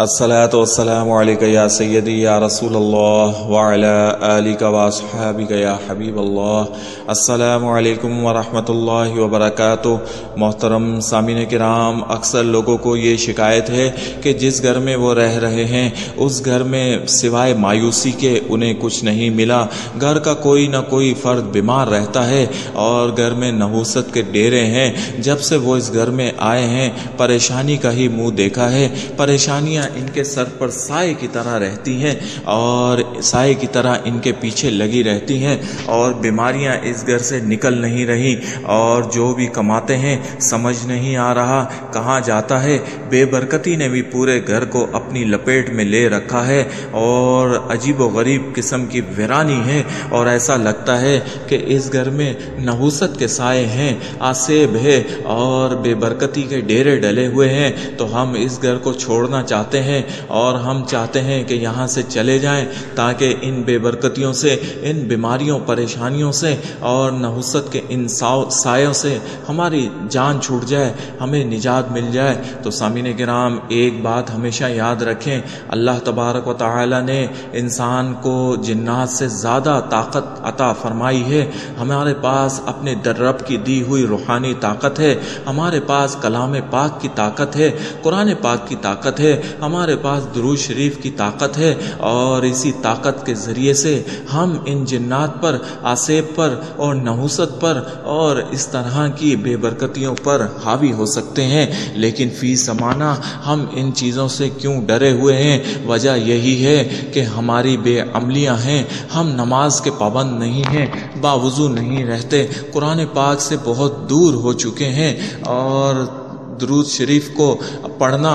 अस्सलातु वस्सलामु अलैका या रसूल अल्लाह व अला आलिका व अस्हाबिका या हबीब बरकातुहू मोहतरम सामीन किराम अक्सर लोगों को ये शिकायत है कि जिस घर में वो रह रहे हैं उस घर में सिवाय मायूसी के उन्हें कुछ नहीं मिला घर का कोई ना कोई फ़र्द बीमार रहता है और घर में नहूसत के डेरे हैं जब से वो इस घर में आए हैं परेशानी का ही मुँह देखा है परेशानियाँ इनके सर पर साय की तरह रहती हैं और साय की तरह इनके पीछे लगी रहती हैं और बीमारियाँ इस घर से निकल नहीं रही और जो भी कमाते हैं, समझ नहीं आ रहा कहाँ जाता है। बेबरकती ने भी पूरे घर को अपनी लपेट में ले रखा है और अजीब गरीब किस्म की वीरानी है और ऐसा लगता है कि इस घर में नहूसत के साए हैं, आसेब है और बेबरकती के डेरे डले हुए हैं। तो हम इस घर को छोड़ना चाहते चाहते हैं और हम चाहते हैं कि यहाँ से चले जाएँ ताकि इन बेबरकतियों से, इन बीमारियों, परेशानियों से और नहुसत के इन सायों से हमारी जान छूट जाए, हमें निजात मिल जाए। तो सामिन कराम, एक बात हमेशा याद रखें, अल्लाह तबारक व ताली ने इंसान को जिन्नात से ज़्यादा ताकत अता फरमाई है। हमारे पास अपने दर्रब की दी हुई रूहानी ताकत है। हमारे पास कलाम पाक की ताकत है, कुरान पाक की ताकत है। हमारे पास दरूज शरीफ की ताकत है और इसी ताकत के ज़रिए से हम इन जन्नात पर, आसेब पर और नहुसत पर और इस तरह की बेबरकतियों पर हावी हो सकते हैं। लेकिन फ़ी समाना हम इन चीज़ों से क्यों डरे हुए हैं? वजह यही है कि हमारी बेअमलियाँ हैं। हम नमाज़ के पाबंद नहीं हैं बावजू नहीं रहते। कुरान पाक से बहुत दूर हो चुके हैं और दरूद शरीफ को पढ़ना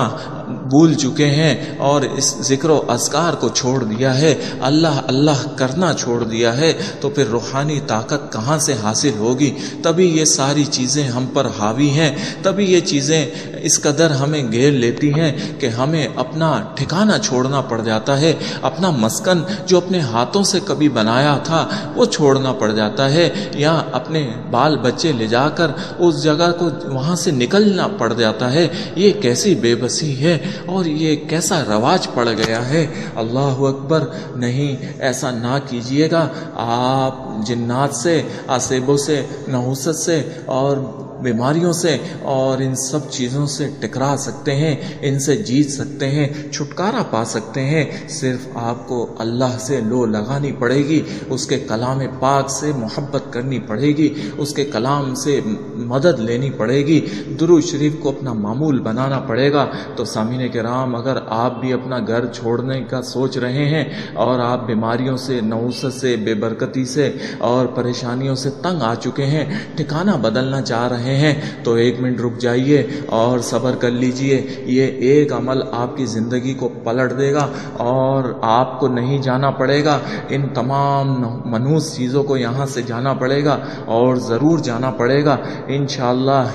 भूल चुके हैं और इस ज़िक्र असकार को छोड़ दिया है। अल्लाह अल्लाह करना छोड़ दिया है। तो फिर रूहानी ताकत कहाँ से हासिल होगी? तभी ये सारी चीज़ें हम पर हावी हैं। तभी ये चीज़ें इस कदर हमें घेर लेती हैं कि हमें अपना ठिकाना छोड़ना पड़ जाता है। अपना मस्कन जो अपने हाथों से कभी बनाया था, वो छोड़ना पड़ जाता है। या अपने बाल बच्चे ले जाकर उस जगह को वहाँ से निकलना पड़ जाता है। ये कैसी बेबसी है? और ये कैसा रवाज पड़ गया है? अल्लाह अकबर, नहीं, ऐसा ना कीजिएगा। आप जिन्नात से, आसेबों से, नहुसत से और बीमारियों से और इन सब चीज़ों से टकरा सकते हैं, इनसे जीत सकते हैं, छुटकारा पा सकते हैं। सिर्फ़ आपको अल्लाह से लो लगानी पड़ेगी, उसके कलाम पाक से मोहब्बत करनी पड़ेगी, उसके कलाम से मदद लेनी पड़ेगी। दुरू शरीफ को अपना मामूल बनाना पड़ेगा। तो सामिन के राम अगर आप भी अपना घर छोड़ने का सोच रहे हैं और आप बीमारियों से, नौसत से, बेबरकती से और परेशानियों से तंग आ चुके हैं, ठिकाना बदलना चाह रहे रहे हैं तो एक मिनट रुक जाइए और सब्र कर लीजिए। ये एक अमल आपकी ज़िंदगी को पलट देगा और आपको नहीं जाना पड़ेगा। इन तमाम मनूस चीज़ों को यहाँ से जाना पड़ेगा और ज़रूर जाना पड़ेगा। इन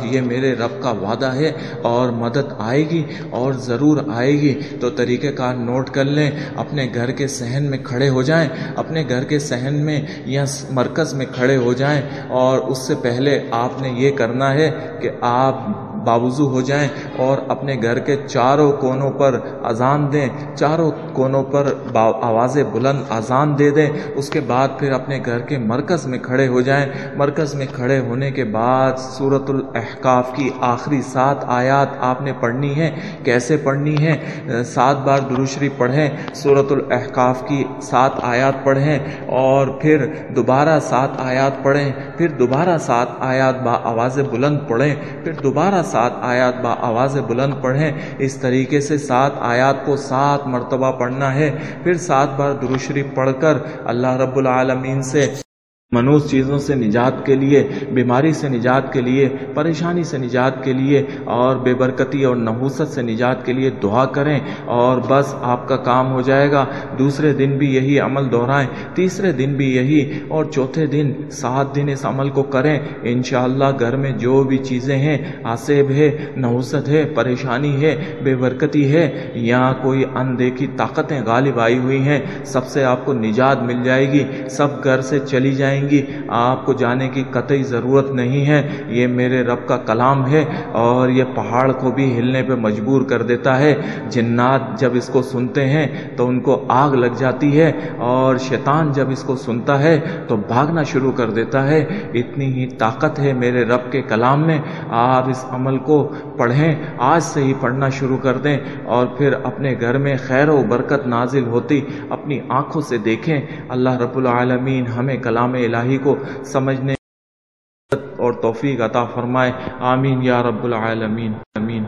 ये मेरे रब का वादा है और मदद आएगी और ज़रूर आएगी। तो तरीक़ेकार नोट कर लें, अपने घर के सहन में खड़े हो जाएँ, अपने घर के सहन में या मरकज़ में खड़े हो जाएँ और उससे पहले आपने ये करना करना है कि आप बावजू हो जाएँ और अपने घर के चारों कोनों पर अजान दें, चारों कोनों पर आवाज़ बुलंद अजान दे दें, उसके बाद फिर अपने घर के मरकज़ में खड़े हो जाएँ। मरकज़ में खड़े होने के बाद सूरतुल अहकाफ की आखिरी सात आयात आपने पढ़नी है। कैसे पढ़नी है? सात बार दुरुशरी पढ़ें, सूरतुल अहकाफ की सात आयात पढ़ें और फिर दोबारा सात आयात पढ़ें, फिर दोबारा सात आयात बा आवाज़ बुलंद पढ़ें, फिर दोबारा सात आयात बा आवाज़ बुलंद पढ़ें। इस तरीके से सात आयात को सात मरतबा पढ़ना है। फिर सात बार दुरुशरी पढ़कर अल्लाह रब्बुल से मनुष्य चीज़ों से निजात के लिए, बीमारी से निजात के लिए, परेशानी से निजात के लिए और बेबरकती और नहूसत से निजात के लिए दुआ करें और बस आपका काम हो जाएगा। दूसरे दिन भी यही अमल दोहराएँ, तीसरे दिन भी यही और चौथे दिन, सात दिन इस अमल को करें। इन घर में जो भी चीज़ें हैं, आसेब है, नहूसत है, परेशानी है, बेबरकती है, या कोई अनदेखी ताकतें गालिब आई हुई हैं, सबसे आपको निजात मिल जाएगी। सब घर से चली जाएँगी। जाएँगी आपको जाने की कतई ज़रूरत नहीं है, ये मेरे रब का कलाम है और ये पहाड़ को भी हिलने पे मजबूर कर देता है। जिन्नात जब इसको सुनते हैं तो उनको आग लग जाती है और शैतान जब इसको सुनता है तो भागना शुरू कर देता है। इतनी ही ताकत है मेरे रब के कलाम में। आप इस अमल को पढ़ें, आज से ही पढ़ना शुरू कर दें और फिर अपने घर में खैर व बरकत नाजिल होती अपनी आँखों से देखें। अल्लाह रब्बुल आलमीन हमें कलाम इलाही को समझने और तौफीक अता फरमाए। आमीन या रब्बुल आलमीन। आमीन।